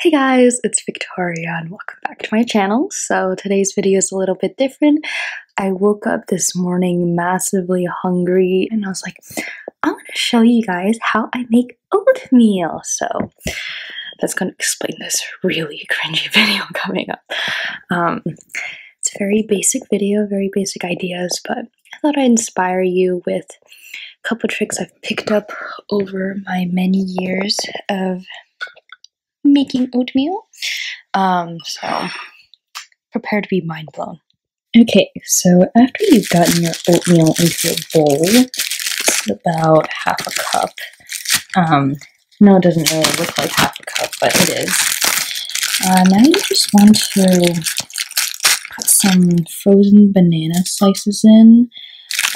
Hey guys, it's Victoria and welcome back to my channel. So today's video is a little bit different. I woke up this morning massively hungry and I was like, I want to show you guys how I make oatmeal. So that's going to explain this really cringy video coming up. Um, it's a very basic video, very basic ideas, but I thought I'd inspire you with a couple tricks I've picked up over my many years of making oatmeal. Um, so prepare to be mind blown. Okay, so after you've gotten your oatmeal into your bowl, it's about half a cup. Um, no, it doesn't really look like half a cup, but it is. Uh, now you just want to put some frozen banana slices in.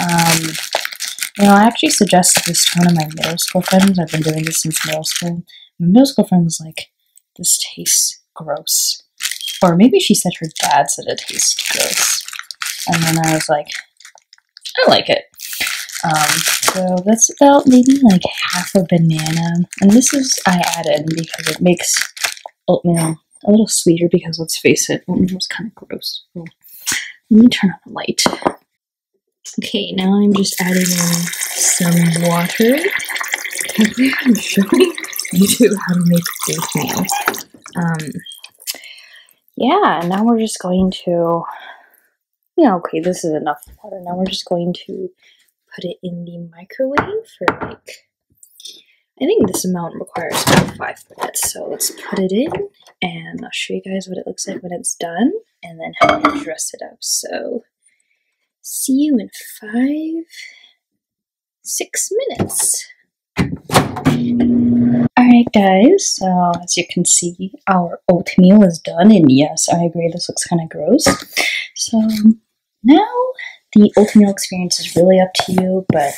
Um, you know, I actually suggested this to one of my middle school friends. I've been doing this since middle school. My middle school friend was like, this tastes gross. Or maybe she said her dad said it tastes gross. And then I was like, I like it. Um, so that's about maybe like half a banana. And this is, I added because it makes oatmeal a little sweeter because let's face it, oatmeal is kind of gross. Let me turn on the light. Okay, now I'm just adding in some water. Can't believe I'm showing you do how to make oatmeal. Um, yeah, now we're just going to, yeah, okay, this is enough water. Now we're just going to put it in the microwave for like, I think this amount requires about five minutes. So let's put it in and I'll show you guys what it looks like when it's done and then how to dress it up. So see you in five, six minutes. Alright guys, so as you can see, our oatmeal is done, and yes, I agree, this looks kind of gross. So now the oatmeal experience is really up to you, but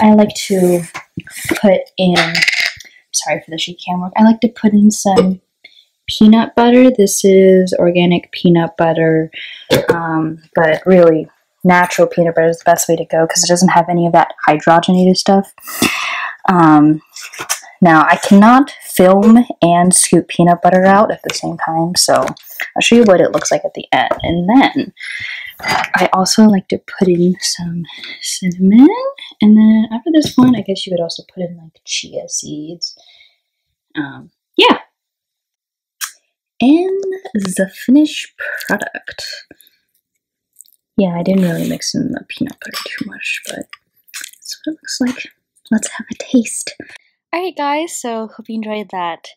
I like to put in, sorry for the shaky camera, I like to put in some peanut butter. This is organic peanut butter, um, but really natural peanut butter is the best way to go because it doesn't have any of that hydrogenated stuff. Um, now, I cannot film and scoop peanut butter out at the same time, so I'll show you what it looks like at the end. And then I also like to put in some cinnamon, and then after this point, I guess you could also put in like chia seeds. Um, yeah. And the finished product. Yeah, I didn't really mix in the peanut butter too much, but that's what it looks like. Let's have a taste. Alright guys, so hope you enjoyed that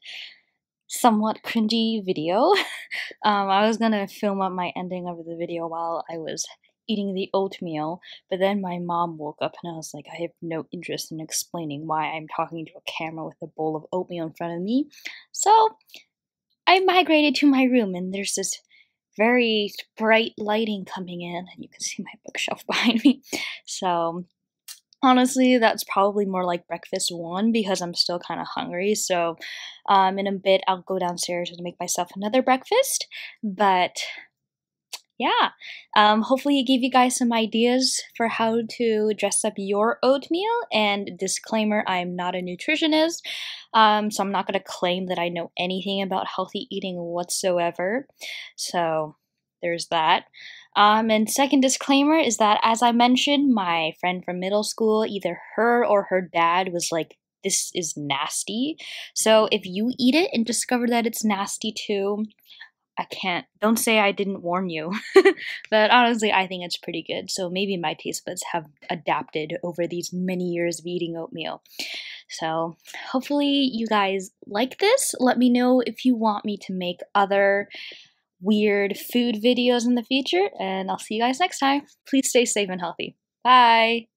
somewhat cringy video. um, I was gonna film up my ending of the video while I was eating the oatmeal, but then my mom woke up and I was like, I have no interest in explaining why I'm talking to a camera with a bowl of oatmeal in front of me. So I migrated to my room and there's this very bright lighting coming in and you can see my bookshelf behind me. So honestly that's probably more like breakfast one because i'm still kind of hungry so um, in a bit i'll go downstairs and make myself another breakfast but yeah. Um, hopefully it gave you guys some ideas for how to dress up your oatmeal and disclaimer i'm not a nutritionist um, so i'm not going to claim that i know anything about healthy eating whatsoever so there's that um, and second disclaimer is that, as I mentioned, my friend from middle school, either her or her dad was like, this is nasty. So if you eat it and discover that it's nasty too, I can't. Don't say I didn't warn you. but honestly, I think it's pretty good. So maybe my taste buds have adapted over these many years of eating oatmeal. So hopefully you guys like this. Let me know if you want me to make other weird food videos in the future, and I'll see you guys next time. Please stay safe and healthy. Bye!